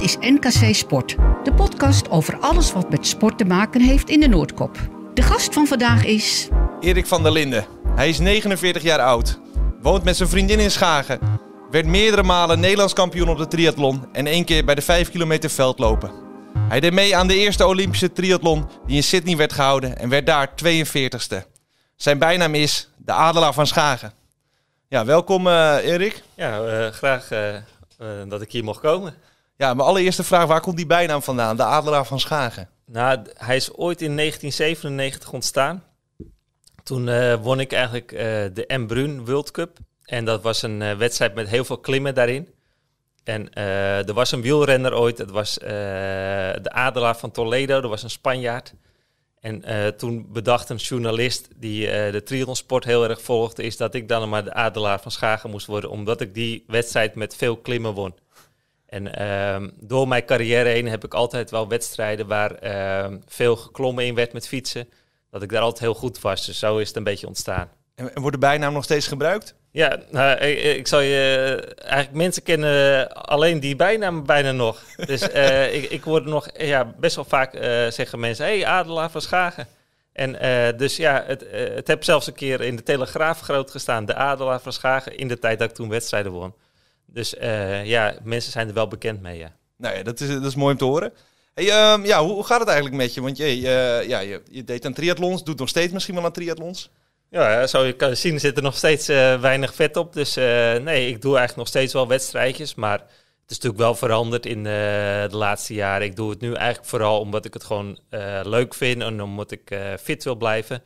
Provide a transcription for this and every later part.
Dit is NKC Sport, de podcast over alles wat met sport te maken heeft in de Noordkop. De gast van vandaag is. Erik van der Linden. Hij is 49 jaar oud. Woont met zijn vriendin in Schagen. Werd meerdere malen Nederlands kampioen op de triathlon en één keer bij de 5 kilometer veldlopen. Hij deed mee aan de eerste Olympische triathlon die in Sydney werd gehouden en werd daar 42ste. Zijn bijnaam is de Adelaar van Schagen. Ja, welkom uh, Erik. Ja, uh, graag uh, dat ik hier mocht komen. Ja, mijn allereerste vraag, waar komt die bijnaam vandaan, de Adelaar van Schagen? Nou, hij is ooit in 1997 ontstaan. Toen won ik eigenlijk de M. Brun World Cup. En dat was een wedstrijd met heel veel klimmen daarin. En er was een wielrenner ooit, het was de Adelaar van Toledo, dat was een Spanjaard. En uh, toen bedacht een journalist die uh, de triathlonsport heel erg volgde, is dat ik dan maar de adelaar van Schagen moest worden, omdat ik die wedstrijd met veel klimmen won. En uh, door mijn carrière heen heb ik altijd wel wedstrijden waar ehm, veel geklommen in werd met fietsen, dat ik daar altijd heel goed was. Dus zo is het een beetje ontstaan. En wordt de bijnaam nog steeds gebruikt? Ja, nou, ik, ik zal je eigenlijk mensen kennen alleen die bijnaam bijna nog. Dus uh, ik, ik word nog ja, best wel vaak uh, zeggen mensen: hey, Adelaar van Schagen. En uh, dus ja, het, het heb zelfs een keer in de Telegraaf groot gestaan, de Adelaar van Schagen, in de tijd dat ik toen wedstrijden won. Dus ja, mensen zijn er wel bekend mee. Ja. Nou ja, dat is, dat is mooi om te horen. Hey, um, ja, hoe, hoe, gaat het eigenlijk met je? Want je, ja, je, je deed aan triathlons, doet nog steeds misschien wel aan triathlons. Ja, zo je kan zien zit er nog steeds uh, weinig vet op. Dus uh, nee, ik doe eigenlijk nog steeds wel wedstrijdjes. Maar het is natuurlijk wel veranderd in de laatste jaren. Ik doe het nu eigenlijk vooral omdat ik het gewoon leuk vind en omdat ik fit wil blijven.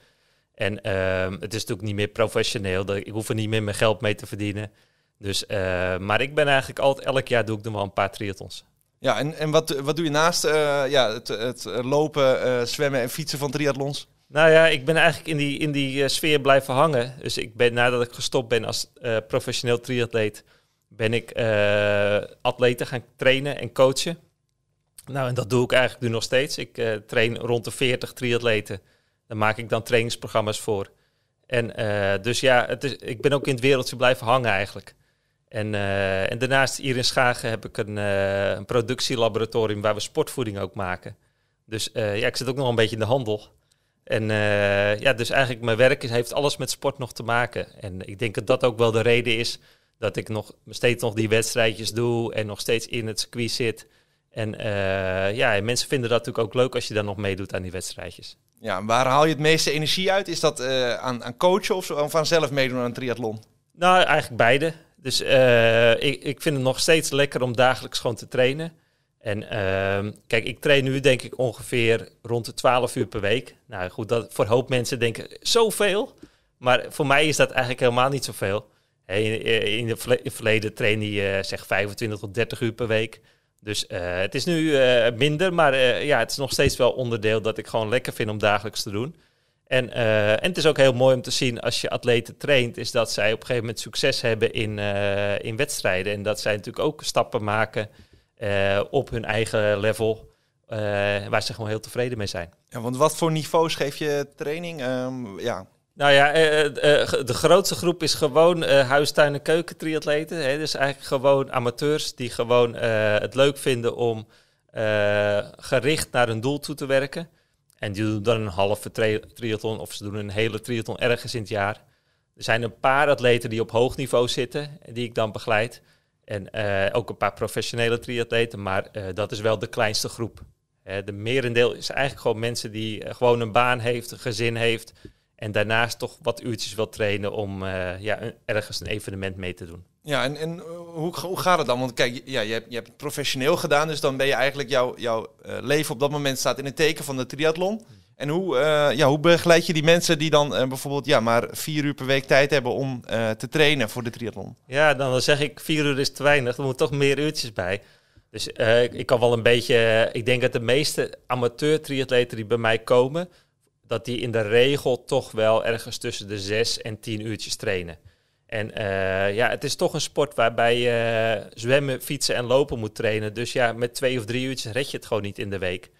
En ehm, het is natuurlijk niet meer professioneel. Ik hoef er niet meer mijn geld mee te verdienen. Dus, maar ik ben eigenlijk altijd, elk jaar doe ik nog wel een paar triathlons. Ja, en, en wat, wat doe je naast ja, het, het lopen, zwemmen en fietsen van triathlons? Nou ja, ik ben eigenlijk in die, in die sfeer blijven hangen. Dus ik ben, nadat ik gestopt ben als professioneel triatleet, ben ik atleten gaan trainen en coachen. Nou, en dat doe ik eigenlijk nu nog steeds. Ik train rond de 40 triatleten. Daar maak ik dan trainingsprogramma's voor. En dus ja, het is, ik ben ook in het wereldje blijven hangen eigenlijk. En, en daarnaast hier in Schagen heb ik een, een productielaboratorium waar we sportvoeding ook maken. Dus ja, ik zit ook nog een beetje in de handel. En ja, dus eigenlijk mijn werk is, heeft alles met sport nog te maken. En ik denk dat dat ook wel de reden is dat ik nog steeds nog die wedstrijdjes doe en nog steeds in het circuit zit. En ja, en mensen vinden dat natuurlijk ook leuk als je dan nog meedoet aan die wedstrijdjes. Ja, waar haal je het meeste energie uit? Is dat aan, aan coachen of, of aan zelf meedoen aan een triathlon? Nou, eigenlijk beide. Dus ik, ik vind het nog steeds lekker om dagelijks gewoon te trainen. En uh, kijk, ik train nu denk ik ongeveer rond de 12 uur per week. Nou goed, dat voor hoop mensen denken zoveel. Maar voor mij is dat eigenlijk helemaal niet zoveel. In, in het verleden train je zeg 25 tot 30 uur per week. Dus uh, het is nu minder, maar ja, het is nog steeds wel onderdeel dat ik gewoon lekker vind om dagelijks te doen. En, en het is ook heel mooi om te zien als je atleten traint, is dat zij op een gegeven moment succes hebben in, in wedstrijden. En dat zij natuurlijk ook stappen maken uh, op hun eigen level. Waar ze gewoon heel tevreden mee zijn. Ja, want wat voor niveaus geef je training? Um, ja. Nou ja, de grootste groep is gewoon huistuin- en keukentriatleten. Hè? Dus eigenlijk gewoon amateurs die gewoon het leuk vinden om gericht naar een doel toe te werken. En die doen dan een halve triathlon of ze doen een hele triathlon ergens in het jaar. Er zijn een paar atleten die op hoog niveau zitten, die ik dan begeleid. En uh, ook een paar professionele triatleten, maar uh, dat is wel de kleinste groep. Uh, de merendeel is eigenlijk gewoon mensen die gewoon een baan heeft, een gezin heeft. En daarnaast toch wat uurtjes wil trainen om ja, ergens een evenement mee te doen. Ja, en, en hoe, hoe gaat het dan? Want kijk, ja, je, hebt, je hebt het professioneel gedaan, dus dan ben je eigenlijk jouw, jouw leven op dat moment staat in het teken van de triathlon. En hoe, uh, ja, hoe begeleid je die mensen die dan uh, bijvoorbeeld ja, maar vier uur per week tijd hebben om uh, te trainen voor de triathlon? Ja, dan zeg ik vier uur is te weinig. Er moeten toch meer uurtjes bij. Dus ik, ik, kan wel een beetje... ik denk dat de meeste amateur triatleten die bij mij komen... dat die in de regel toch wel ergens tussen de zes en tien uurtjes trainen. En ja, het is toch een sport waarbij je zwemmen, fietsen en lopen moet trainen. Dus ja, met twee of drie uurtjes red je het gewoon niet in de week.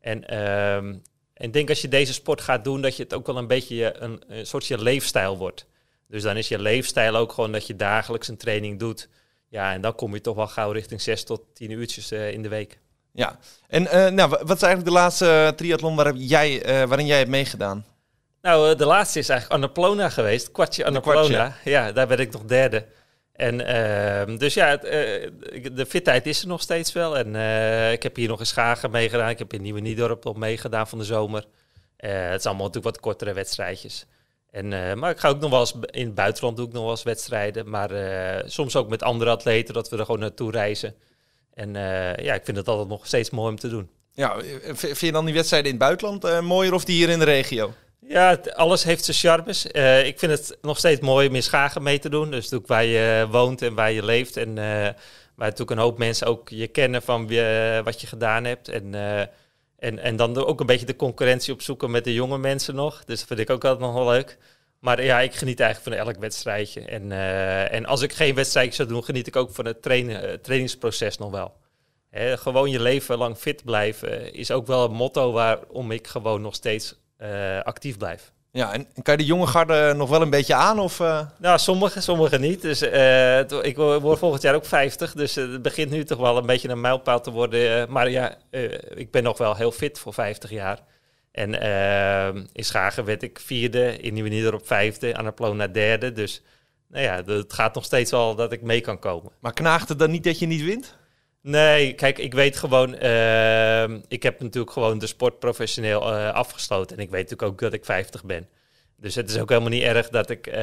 En ehm, ik denk als je deze sport gaat doen, dat je het ook wel een beetje een, een soort je leefstijl wordt. Dus dan is je leefstijl ook gewoon dat je dagelijks een training doet. Ja, en dan kom je toch wel gauw richting 6 tot 10 uurtjes in de week. Ja, en uh, nou, wat is eigenlijk de laatste triathlon waar jij, uh, waarin jij hebt meegedaan? Nou, de laatste is eigenlijk Annapolona geweest. Kwartje Annapolona. Ja, daar ben ik nog derde. En uh, dus ja, het, de fitheid is er nog steeds wel. En ik heb hier nog in Schagen meegedaan. Ik heb in Nieuwe Niedorp nog meegedaan van de zomer. het is allemaal natuurlijk wat kortere wedstrijdjes. En, maar ik ga ook nog wel eens in het buitenland doe ik nog wel eens wedstrijden. Maar soms ook met andere atleten dat we er gewoon naartoe reizen. En ja, ik vind het altijd nog steeds mooi om te doen. Ja, vind je dan die wedstrijden in het buitenland mooier of die hier in de regio? Ja, alles heeft zijn charmes. Uh, ik vind het nog steeds mooi om in Schagen mee te doen. Dus natuurlijk waar je woont en waar je leeft. En uh, waar natuurlijk een hoop mensen ook je kennen van wie, wat je gedaan hebt. En, en, en dan ook een beetje de concurrentie opzoeken met de jonge mensen nog. Dus dat vind ik ook altijd nog wel leuk. Maar ja, ik geniet eigenlijk van elk wedstrijdje. En, en als ik geen wedstrijdje zou doen, geniet ik ook van het trainen, trainingsproces nog wel. Hè, gewoon je leven lang fit blijven is ook wel een motto waarom ik gewoon nog steeds uh, actief blijf. Ja, en kan je de jonge garde nog wel een beetje aan? Of, uh... Nou, sommige, sommige niet. Dus uh, ik word volgend jaar ook 50. Dus het begint nu toch wel een beetje een mijlpaal te worden. maar ja, ik ben nog wel heel fit voor 50 jaar. En in Schagen werd ik vierde, in Nieuwe op vijfde, Annapolona derde. Dus nou ja, het gaat nog steeds wel dat ik mee kan komen. Maar knaagt het dan niet dat je niet wint? Nee, kijk, ik weet gewoon, uh, ik heb natuurlijk gewoon de sport professioneel uh, afgesloten. En ik weet natuurlijk ook dat ik 50 ben. Dus het is ook helemaal niet erg dat, ik, uh,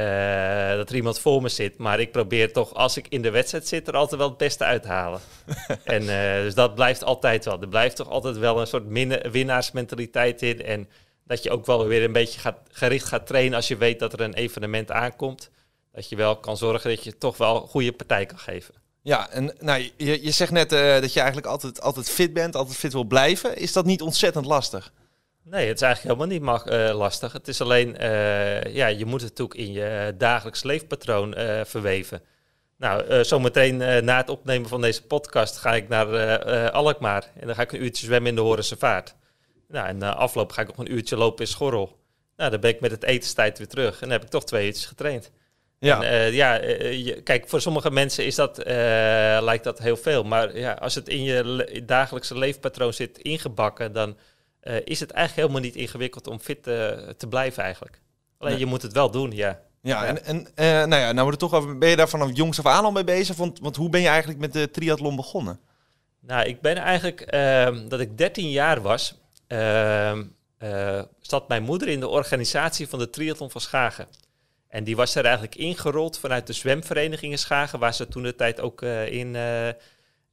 dat er iemand voor me zit. Maar ik probeer toch, als ik in de wedstrijd zit, er altijd wel het beste uit te halen. en uh, dus dat blijft altijd wel. Er blijft toch altijd wel een soort winnaarsmentaliteit in. En dat je ook wel weer een beetje gaat, gericht gaat trainen als je weet dat er een evenement aankomt. Dat je wel kan zorgen dat je toch wel goede partij kan geven. Ja, en nou, je, je zegt net uh, dat je eigenlijk altijd, altijd fit bent, altijd fit wil blijven. Is dat niet ontzettend lastig? Nee, het is eigenlijk helemaal niet mag, uh, lastig. Het is alleen, uh, ja, je moet het natuurlijk in je dagelijks leefpatroon verweven. Nou, zometeen na het opnemen van deze podcast ga ik naar Alkmaar. En dan ga ik een uurtje zwemmen in de Horense Vaart. Nou, en na afloop ga ik nog een uurtje lopen in Schorrel. Nou, dan ben ik met het etenstijd weer terug. En dan heb ik toch twee uurtjes getraind. Ja, en, ja kijk, voor sommige mensen is dat, lijkt dat heel veel. Maar ja, als het in je dagelijkse leefpatroon zit ingebakken, dan is het eigenlijk helemaal niet ingewikkeld om fit te blijven eigenlijk. Alleen nee. je moet het wel doen, ja. Ja, ja. en, en nou ja, nou we er toch over, ben je daar vanaf jongs af aan al mee bezig? Want, want hoe ben je eigenlijk met de triathlon begonnen? Nou, ik ben eigenlijk, ehm, dat ik 13 jaar was, ehm, zat mijn moeder in de organisatie van de triathlon van Schagen. En die was er eigenlijk ingerold vanuit de zwemvereniging in Schagen, waar ze toen de tijd ook in,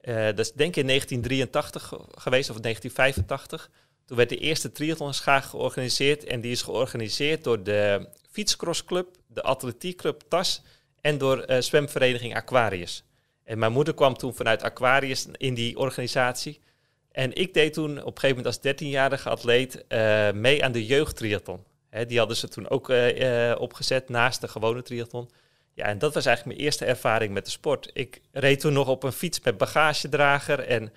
dat is denk ik in 1983 geweest of 1985. Toen werd de eerste triathlon in Schagen georganiseerd en die is georganiseerd door de fietscrossclub, de atletiekclub TAS en door zwemvereniging Aquarius. En mijn moeder kwam toen vanuit Aquarius in die organisatie. En ik deed toen op een gegeven moment als 13-jarige atleet mee aan de jeugdtriathlon die hadden ze toen ook uh, opgezet naast de gewone triathlon. Ja, en dat was eigenlijk mijn eerste ervaring met de sport. Ik reed toen nog op een fiets met bagagedrager en uh,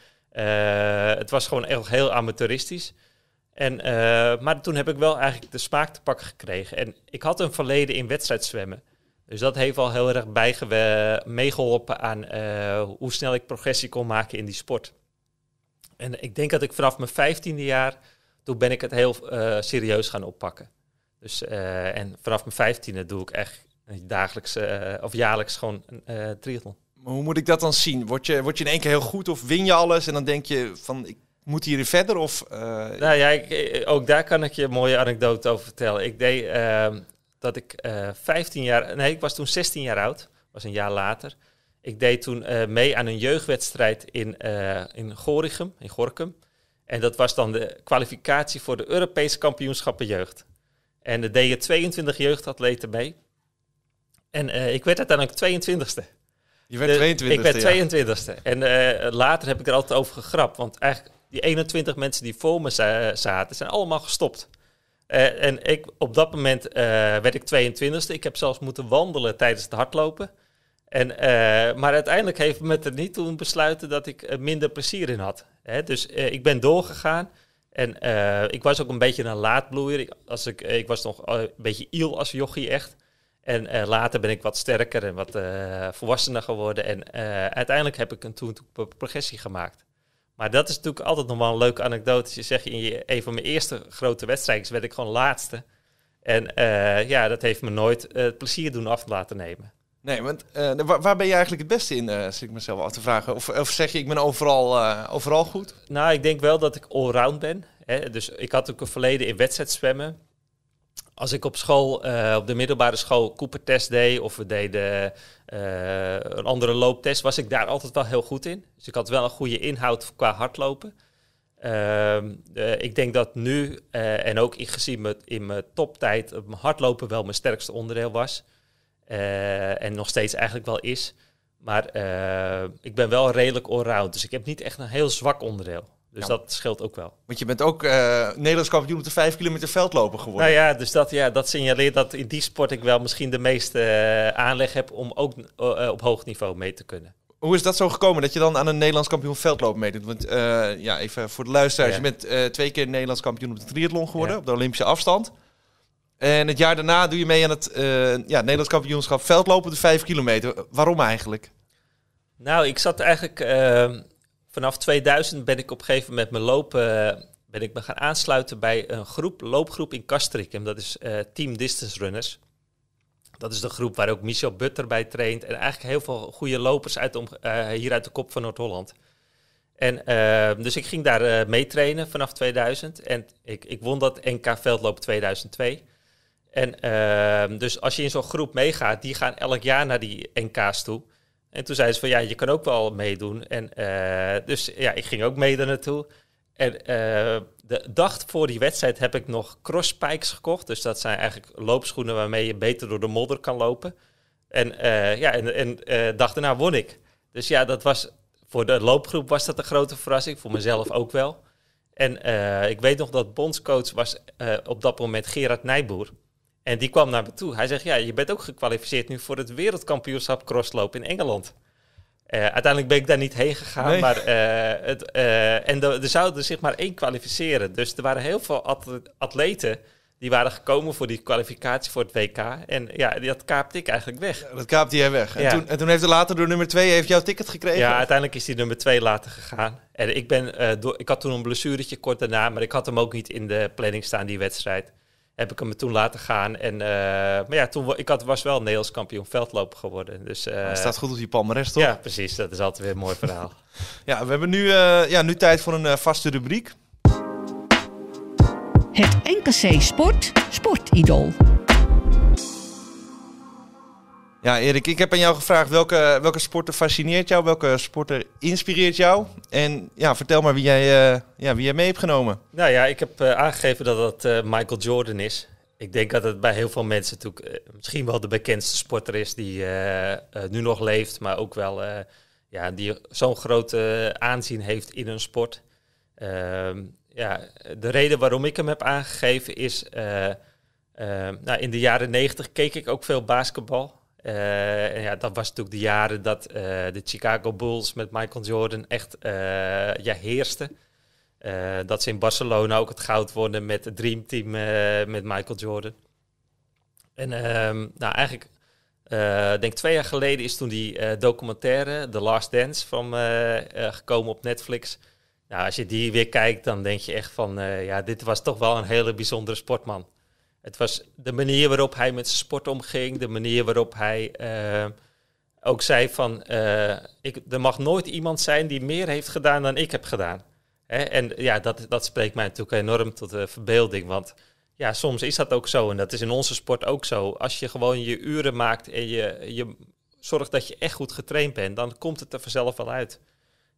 het was gewoon echt heel amateuristisch. En, maar toen heb ik wel eigenlijk de smaak te pakken gekregen. En ik had een verleden in wedstrijdzwemmen. Dus dat heeft al heel erg bijge meegeholpen aan hoe snel ik progressie kon maken in die sport. En ik denk dat ik vanaf mijn vijftiende jaar, toen ben ik het heel serieus gaan oppakken. Dus, en vanaf mijn vijftiende doe ik echt dagelijks of jaarlijks gewoon een uh, triathlon. Hoe moet ik dat dan zien? Word je, word je in één keer heel goed of win je alles en dan denk je van ik moet hier verder? Of, Nou ja, ik, ook daar kan ik je een mooie anekdote over vertellen. Ik deed ehm, dat ik 15 jaar, nee ik was toen 16 jaar oud, was een jaar later. Ik deed toen mee aan een jeugdwedstrijd in, in Gorinchem, in Gorkum. En dat was dan de kwalificatie voor de Europese kampioenschappen jeugd. En er deden 22 jeugdatleten mee. En uh, ik werd uiteindelijk 22ste. Je werd 22ste? Ik werd 22ste. En uh, later heb ik er altijd over gegrapt. Want eigenlijk die 21 mensen die voor me zaten, zijn allemaal gestopt. Uh, en ik, op dat moment werd ik 22ste. Ik heb zelfs moeten wandelen tijdens het hardlopen. En, maar uiteindelijk heeft me er niet toen besluiten dat ik minder plezier in had. Hè? Dus ik ben doorgegaan. En ik was ook een beetje een laadbloeier. Ik, als ik, ik was nog een beetje iel als jochie echt. En eh, later ben ik wat sterker en wat uh, volwassener geworden. En uh, uiteindelijk heb ik een toen progressie gemaakt. Maar dat is natuurlijk altijd nog wel een leuke anekdote. Je zegt in je, een van mijn eerste grote wedstrijden werd ik gewoon laatste. En ja, dat heeft me nooit het plezier doen af laten nemen. Nee, want waar, waar, ben je eigenlijk het beste in, zit ik mezelf af te vragen. Of, of zeg je, ik ben overal, overal goed? Nou, ik denk wel dat ik allround ben. Hè? Dus ik had ook een verleden in wedstrijdzwemmen als ik op school, uh, op de middelbare school, Cooper-test deed of we deden uh, een andere looptest, was ik daar altijd wel heel goed in. Dus ik had wel een goede inhoud qua hardlopen. Uh, ik denk dat nu, en ook gezien me, in mijn toptijd, mijn hardlopen wel mijn sterkste onderdeel was. en nog steeds eigenlijk wel is. Maar ik ben wel redelijk allround, dus ik heb niet echt een heel zwak onderdeel. Dus dat scheelt ook wel. Want je bent ook uh, Nederlands kampioen op de 5 kilometer veldlopen geworden. Nou ja, dus dat, ja, dat signaleert dat in die sport ik wel misschien de meeste uh, aanleg heb om ook uh, op hoog niveau mee te kunnen. Hoe is dat zo gekomen dat je dan aan een Nederlands kampioen veldlopen meedoet? Want ja, even voor de luisteraars, ja. je bent twee keer Nederlands kampioen op de triathlon geworden, ja. op de Olympische afstand. En het jaar daarna doe je mee aan het ja, Nederlands kampioenschap veldlopen op de 5 kilometer. Waarom eigenlijk? Nou, ik zat eigenlijk vanaf 2000 ben ik op een gegeven moment mijn lopen eh, ben ik me gaan aansluiten bij een groep, loopgroep in Castricum. Dat is uh, Team Distance Runners. Dat is de groep waar ook Michel Butter bij traint. En eigenlijk heel veel goede lopers uit uh, hier uit de kop van Noord-Holland. En dus ik ging daar mee trainen vanaf 2000. En ik, ik won dat NK Veldloop 2002. En dus als je in zo'n groep meegaat, die gaan elk jaar naar die NK's toe. En toen zei ze van ja, je kan ook wel meedoen. En uh, dus ja, ik ging ook mee daar naartoe. En uh, de dag voor die wedstrijd heb ik nog cross spikes gekocht. Dus dat zijn eigenlijk loopschoenen waarmee je beter door de modder kan lopen. En uh, ja, en, en dag daarna won ik. Dus ja, dat was voor de loopgroep was dat een grote verrassing. Voor mezelf ook wel. En ik weet nog dat bondscoach was op dat moment Gerard Nijboer. En die kwam naar me toe. Hij zegt, ja, je bent ook gekwalificeerd nu voor het wereldkampioenschap crosslopen in Engeland. Uh, uiteindelijk ben ik daar niet heen gegaan, maar uh, het, uh, en er zouden zich maar één kwalificeren. Dus er waren heel veel atleten die waren gekomen voor die kwalificatie voor het WK. En ja, dat kaapte ik eigenlijk weg. Ja, dat kaapte jij weg. En, ja. toen, en toen heeft hij later door nummer twee heeft jouw ticket gekregen? Ja, uiteindelijk is hij nummer twee later gegaan. En ik, ben, door, ik had toen een blessuretje kort daarna, maar ik had hem ook niet in de planning staan, die wedstrijd heb ik hem toen laten gaan. En, uh, maar ja, toen ik had, was wel Nederlands kampioen veldlopen geworden. Dus, uh, staat goed op die palmarès, toch? Ja, precies. Dat is altijd weer een mooi verhaal. ja, we hebben nu, uh, ja, nu tijd voor een vaste rubriek. Het NKC Sport Sportidol. Ja, Erik, ik heb aan jou gevraagd welke, welke sporter fascineert jou, welke sporter inspireert jou. En ja, vertel maar wie jij, uh, ja, wie jij mee hebt genomen. Nou ja, ik heb uh, aangegeven dat dat uh, Michael Jordan is. Ik denk dat het bij heel veel mensen natuurlijk misschien wel de bekendste sporter is die nu nog leeft, maar ook wel ja, die zo'n grote aanzien heeft in een sport. Ehm, ja, de reden waarom ik hem heb aangegeven is, nou, in de jaren negentig keek ik ook veel basketbal. Uh, ja, dat was natuurlijk de jaren dat uh, de Chicago Bulls met Michael Jordan echt uh, ja, heersten. dat ze in Barcelona ook het goud wonnen met het Dream Team met Michael Jordan. En um, nou, eigenlijk, denk twee jaar geleden is toen die documentaire, The Last Dance, van gekomen op Netflix. Nou, als je die weer kijkt, dan denk je echt van, ja, dit was toch wel een hele bijzondere sportman. Het was de manier waarop hij met zijn sport omging, de manier waarop hij uh, ook zei van, uh, ik, er mag nooit iemand zijn die meer heeft gedaan dan ik heb gedaan. Hè? En ja, dat, dat spreekt mij natuurlijk enorm tot de verbeelding, want ja, soms is dat ook zo en dat is in onze sport ook zo. Als je gewoon je uren maakt en je, je zorgt dat je echt goed getraind bent, dan komt het er vanzelf wel uit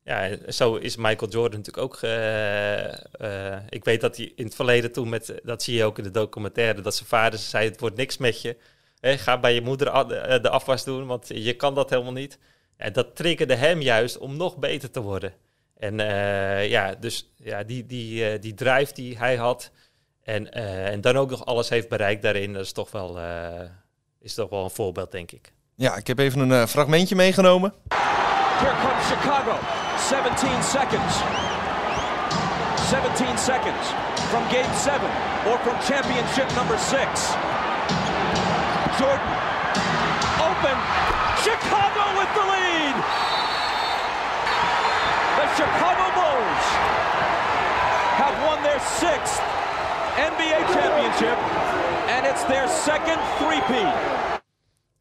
ja, zo is Michael Jordan natuurlijk ook. Uh, uh, ik weet dat hij in het verleden toen met, dat zie je ook in de documentaire, dat zijn vader zei: het wordt niks met je. Ga bij je moeder eh, de afwas doen, want je kan dat helemaal niet. En dat triggerde hem juist om nog beter te worden. En ja, dus ja, die, die, die drive die hij had. En, en dan ook nog alles heeft bereikt daarin, dat is toch wel, is toch wel een voorbeeld, denk ik. Ja, ik heb even een fragmentje meegenomen. Here comes Chicago. 17 seconds. 17 seconds from game seven or from championship number six. Jordan open. Chicago with the lead. The Chicago Bulls have won their sixth NBA championship, and it's their second three-peat.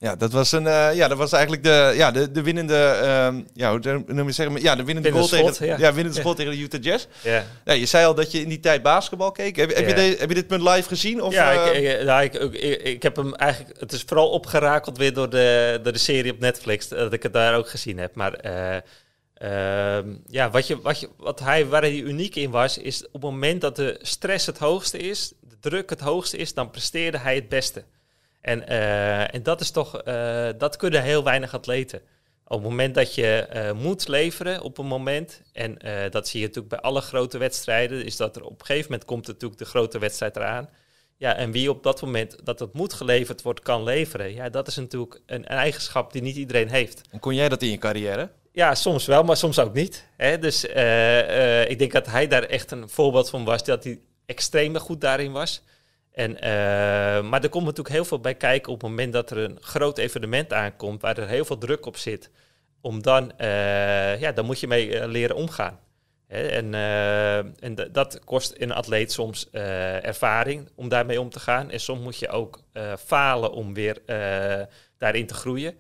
Ja, dat was, een, eh, ja, dat was eigenlijk de, ja, de, de winnende, ehm, ja, hoe noem je zeggen, ja, de winnende goal tegen, ja. ja. winnende schot tegen de Utah Jazz. Ja. Ja, je zei al dat je in die tijd basketbal keek. Heb, heb, je, de- heb je dit punt live gezien? Of, ja, eh, ik, ik, nou, ik, ik, ik heb hem eigenlijk. Het is vooral opgerakeld weer door de, door de serie op Netflix. Dat ik het daar ook gezien heb. Maar eh, ehm, ja, wat, je, wat, je, wat hij, waar hij uniek in was, is op het moment dat de stress het hoogste is, de druk het hoogste is, dan presteerde hij het beste. En, eh, en dat is toch, eh, dat kunnen heel weinig atleten. Op het moment dat je eh, moet leveren op een moment, en dat zie je natuurlijk bij alle grote wedstrijden, is dat er op een gegeven moment komt natuurlijk de grote wedstrijd eraan. Ja, en wie op dat moment dat het moet geleverd wordt, kan leveren. Ja, dat is natuurlijk een, een eigenschap die niet iedereen heeft. En kon jij dat in je carrière? Ja, soms wel, maar soms ook niet. Hè? Dus ik denk dat hij daar echt een voorbeeld van was, dat hij extreem goed daarin was. En, eh, maar er komt natuurlijk heel veel bij kijken op het moment dat er een groot evenement aankomt, waar er heel veel druk op zit. Om dan, eh, ja, dan moet je mee eh, leren omgaan. Hè? En, en dat kost een atleet soms ervaring om daarmee om te gaan. En soms moet je ook falen om weer daarin te groeien.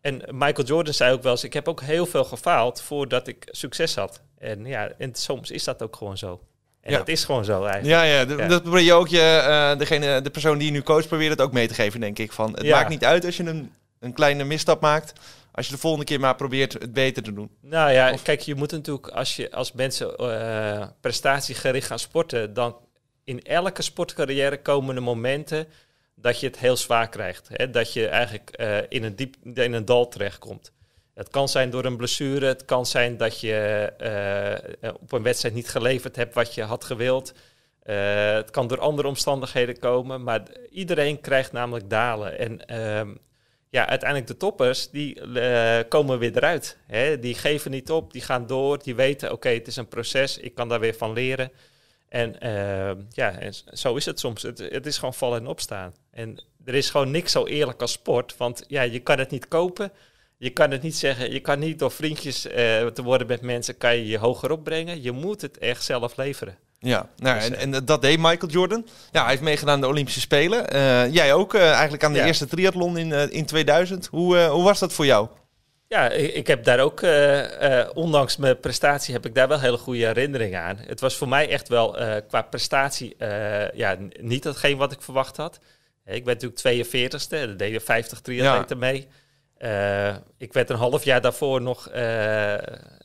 En Michael Jordan zei ook wel eens, ik heb ook heel veel gefaald voordat ik succes had. En ja, en soms is dat ook gewoon zo. En Ja. dat is gewoon zo eigenlijk. Ja, ja, dat probeer je ook je, eh, degene, de persoon die je nu coach probeert het ook mee te geven, denk ik. Van, het Ja. maakt niet uit als je een, een kleine misstap maakt, als je de volgende keer maar probeert het beter te doen. Nou ja, kijk, je moet natuurlijk als je als mensen eh, prestatiegericht gaan sporten, dan in elke sportcarrière komen er momenten dat je het heel zwaar krijgt. Hè? Dat je eigenlijk eh, in, een diep, in een dal terechtkomt. Het kan zijn door een blessure, het kan zijn dat je eh, op een wedstrijd niet geleverd hebt wat je had gewild. Eh, het kan door andere omstandigheden komen, maar iedereen krijgt namelijk dalen. En ehm, ja, uiteindelijk de toppers, die eh, komen weer eruit. Hè? Die geven niet op, die gaan door, die weten, oké, het is een proces, ik kan daar weer van leren. En eh, ja, zo is het soms. Het, het is gewoon vallen en opstaan. En er is gewoon niks zo eerlijk als sport, want ja, je kan het niet kopen. Je kan het niet zeggen, je kan niet door vriendjes eh, te worden met mensen, kan je je hoger opbrengen. Je moet het echt zelf leveren. Ja, nou, Dus, en, en dat deed Michael Jordan. Ja, hij heeft meegedaan aan de Olympische Spelen. Eh, jij ook, eh, eigenlijk aan de Ja. eerste triathlon in, eh, in 2000. Hoe, eh, hoe was dat voor jou? Ja, ik, ik heb daar ook, eh, eh, ondanks mijn prestatie, heb ik daar wel hele goede herinneringen aan. Het was voor mij echt wel eh, qua prestatie eh, ja, niet hetgeen wat ik verwacht had. Eh, Ik ben natuurlijk 42ste, er deden 50 triatleten mee. Eh, ik werd een half jaar daarvoor nog eh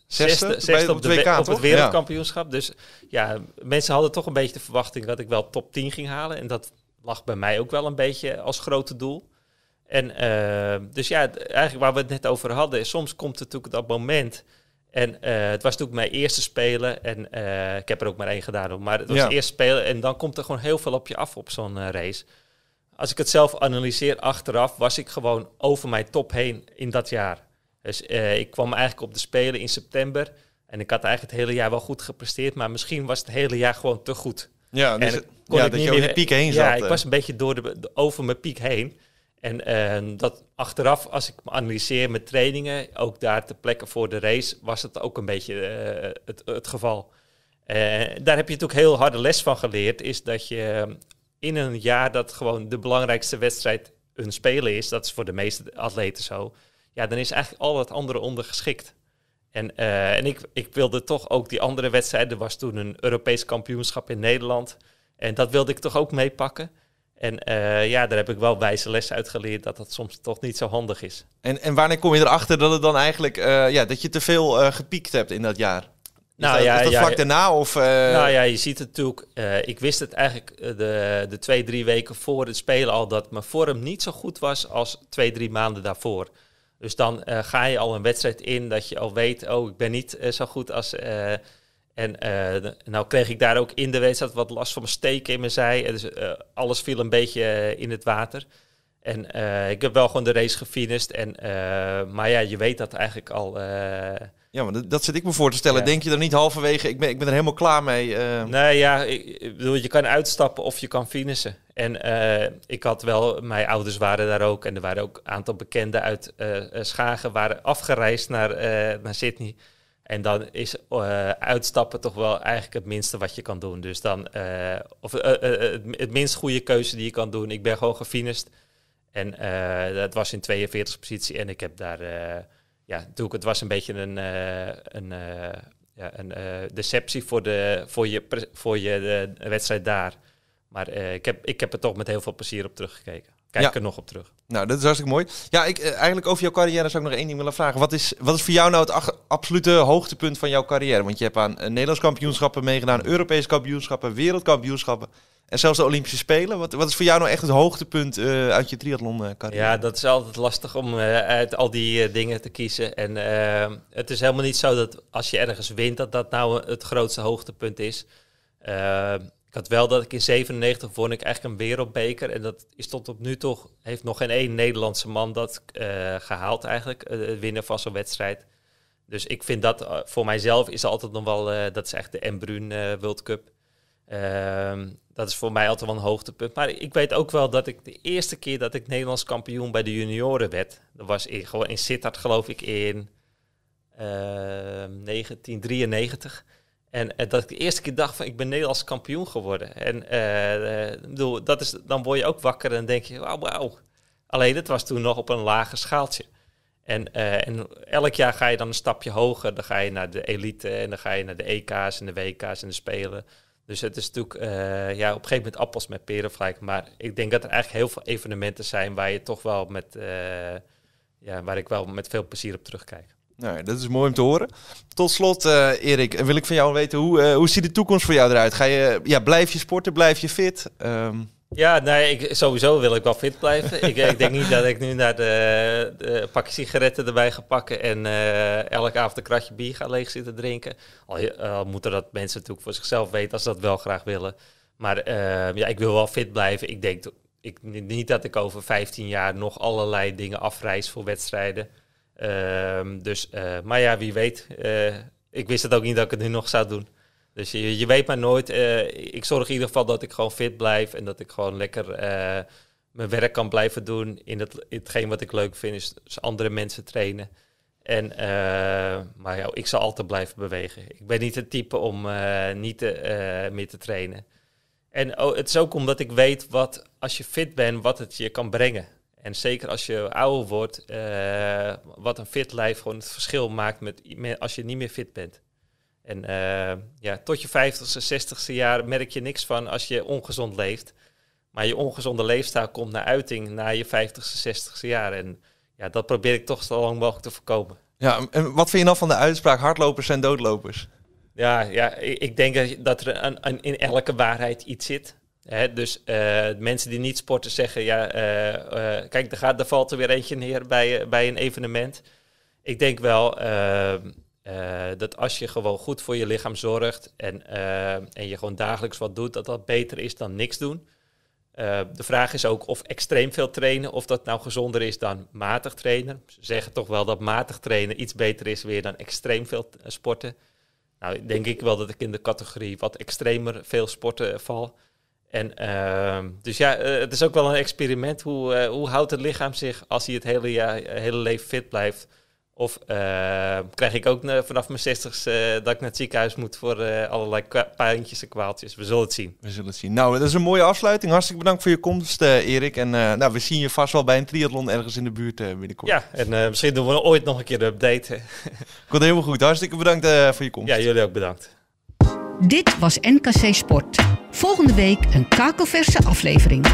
zesde, op de, WK, op het wereldkampioenschap. Dus ja, mensen hadden toch een beetje de verwachting dat ik wel top 10 ging halen. En dat lag bij mij ook wel een beetje als grote doel. En eh, dus ja, eigenlijk waar we het net over hadden, soms komt het natuurlijk dat moment. En het was natuurlijk mijn eerste spelen. En ik heb er ook maar één gedaan. Maar het was Ja. het eerste spelen. En dan komt er gewoon heel veel op je af op zo'n race. Als ik het zelf analyseer achteraf, was ik gewoon over mijn top heen in dat jaar. Dus eh, ik kwam eigenlijk op de Spelen in september. En ik had eigenlijk het hele jaar wel goed gepresteerd. Maar misschien was het hele jaar gewoon te goed. Ja, dus, En kon ja ik dat niet je over de piek heen zat. Ja, ik eh. was een beetje door de, over mijn piek heen. En dat achteraf, als ik me analyseer met trainingen, ook daar ter plekke voor de race, was het ook een beetje eh, het, het geval. Daar heb je natuurlijk heel harde les van geleerd, is dat je in een jaar dat gewoon de belangrijkste wedstrijd een spelen is, dat is voor de meeste atleten zo, ja, dan is eigenlijk al het andere ondergeschikt. En, eh, en ik, ik wilde toch ook die andere wedstrijden. Er was toen een Europees kampioenschap in Nederland. En dat wilde ik toch ook meepakken. En eh, ja, daar heb ik wel wijze lessen uit geleerd dat dat soms toch niet zo handig is. En, en wanneer kom je erachter dat het dan eigenlijk, eh, ja, dat je te veel gepiekt hebt in dat jaar? Is Nou dat, ja, dat ja, vlak daarna of... eh, nou ja, je ziet het natuurlijk. eh, ik wist het eigenlijk eh, de, de twee, drie weken voor het spelen al dat mijn vorm niet zo goed was als twee, drie maanden daarvoor. Dus dan ga je al een wedstrijd in dat je al weet, oh, ik ben niet zo goed als. en nou kreeg ik daar ook in de wedstrijd wat last van mijn steken in mijn zij. En Dus alles viel een beetje in het water. En ik heb wel gewoon de race gefinist. En, maar ja, je weet dat eigenlijk al. Ja, maar dat, dat zit ik me voor te stellen. Ja. Denk je dan niet halverwege, ik ben, ik ben er helemaal klaar mee. eh, Nee, ja, ik, ik bedoel, je kan uitstappen of je kan finishen. En eh, ik had wel, mijn ouders waren daar ook. En er waren ook een aantal bekenden uit eh, Schagen, waren afgereisd naar, naar Sydney. En dan is uitstappen toch wel eigenlijk het minste wat je kan doen. Dus dan, of het, het minst goede keuze die je kan doen. Ik ben gewoon gefinished. En dat was in 42 positie. En ik heb daar, ja, het was een beetje een, eh, een, eh, ja, een eh, deceptie voor, de, voor je, voor je de wedstrijd daar. Maar ik, heb, ik heb er toch met heel veel plezier op teruggekeken. Kijk Ja. er nog op terug. Nou, dat is hartstikke mooi. Ja, ik, eigenlijk over jouw carrière zou ik nog één ding willen vragen. Wat is, wat is voor jou nou het ach- absolute hoogtepunt van jouw carrière? Want je hebt aan Nederlands kampioenschappen meegedaan, Europese kampioenschappen, wereldkampioenschappen en zelfs de Olympische Spelen. Wat, wat is voor jou nou echt het hoogtepunt eh, uit je triathlon eh? Ja, dat is altijd lastig om eh, uit al die dingen te kiezen. En het is helemaal niet zo dat als je ergens wint, dat dat nou het grootste hoogtepunt is. Ik had wel dat ik in 97 won ik eigenlijk een wereldbeker. En dat is tot op nu toch, heeft nog geen één Nederlandse man dat eh, gehaald eigenlijk. winnen van zo'n wedstrijd. Dus ik vind dat voor mijzelf is altijd nog wel, dat is echt de Embrun World Cup. Ehm, dat is voor mij altijd wel een hoogtepunt. Maar ik weet ook wel dat ik de eerste keer dat ik Nederlands kampioen bij de junioren werd, dat was in, gewoon in Sittard geloof ik in ehm, 1993. En eh, dat ik de eerste keer dacht van ik ben Nederlands kampioen geworden. En eh, eh, bedoel, dat is, dan word je ook wakker en denk je, wauw. Alleen het was toen nog op een lager schaaltje. En, en elk jaar ga je dan een stapje hoger. Dan ga je naar de elite en dan ga je naar de EK's en de WK's en de Spelen. Dus het is natuurlijk eh, ja, op een gegeven moment appels met peren vergelijken. Maar ik denk dat er eigenlijk heel veel evenementen zijn waar je toch wel met, eh, ja, waar ik wel met veel plezier op terugkijk. Nou, dat is mooi om te horen. Tot slot, eh, Erik, wil ik van jou weten, hoe, hoe ziet de toekomst voor jou eruit? Ga je, ja, blijf je sporten, blijf je fit? Ehm, Ja, nee, ik, sowieso wil ik wel fit blijven. ik, ik denk niet dat ik nu naar de, de pakje sigaretten erbij ga pakken en eh, elke avond een kratje bier ga leeg zitten drinken. Al, je- al moeten dat mensen natuurlijk voor zichzelf weten als ze dat wel graag willen. Maar eh, ja, ik wil wel fit blijven. Ik denk ik, niet dat ik over 15 jaar nog allerlei dingen afreis voor wedstrijden. Ehm, dus, eh, maar ja, wie weet. Eh, ik wist het ook niet dat ik het nu nog zou doen. Dus je, je weet maar nooit. eh, ik zorg in ieder geval dat ik gewoon fit blijf en dat ik gewoon lekker eh, mijn werk kan blijven doen in, het, hetgeen wat ik leuk vind, is, andere mensen trainen. En, eh, maar ja, ik zal altijd blijven bewegen. Ik ben niet het type om niet meer te trainen. En oh, het is ook omdat ik weet wat, als je fit bent, wat het je kan brengen. En zeker als je ouder wordt, wat een fit lijf gewoon het verschil maakt met als je niet meer fit bent. En eh, ja, tot je 50ste, 60ste jaar merk je niks van als je ongezond leeft. Maar je ongezonde leefstijl komt naar uiting na je 50ste, 60ste jaar. En ja, dat probeer ik toch zo lang mogelijk te voorkomen. ja, en wat vind je nou van de uitspraak, hardlopers zijn doodlopers? Ja, ja ik, denk dat- er een, een- in elke waarheid iets zit. Hè, dus eh, mensen die niet sporten zeggen, ja, eh, kijk, er, gaat, er valt er weer eentje neer bij, bij een evenement. Ik denk wel eh, dat als je gewoon goed voor je lichaam zorgt en, eh, en je gewoon dagelijks wat doet, dat dat beter is dan niks doen. Eh, de vraag is ook of extreem veel trainen, of dat nou gezonder is dan matig trainen. Ze zeggen toch wel dat matig trainen iets beter is weer dan extreem veel sporten. Nou, denk ik wel dat ik in de categorie wat extremer veel sporten val. En dus ja, het is ook wel een experiment. Hoe, hoe houdt het lichaam zich als hij het hele, jaar, hele leven fit blijft? Of eh, krijg ik ook vanaf mijn zestigste eh, dat ik naar het ziekenhuis moet voor eh, allerlei pijntjes en kwaaltjes? We zullen het zien. We zullen het zien. Nou, dat is een mooie afsluiting. Hartstikke bedankt voor je komst, eh, Erik. En eh, nou, we zien je vast wel bij een triathlon ergens in de buurt eh, binnenkort. Ja, en eh, misschien doen we ooit nog een keer de update. Komt helemaal goed. Hartstikke bedankt eh, voor je komst. ja, jullie ook bedankt. Dit was NKC Sport. Volgende week een kakelverse aflevering.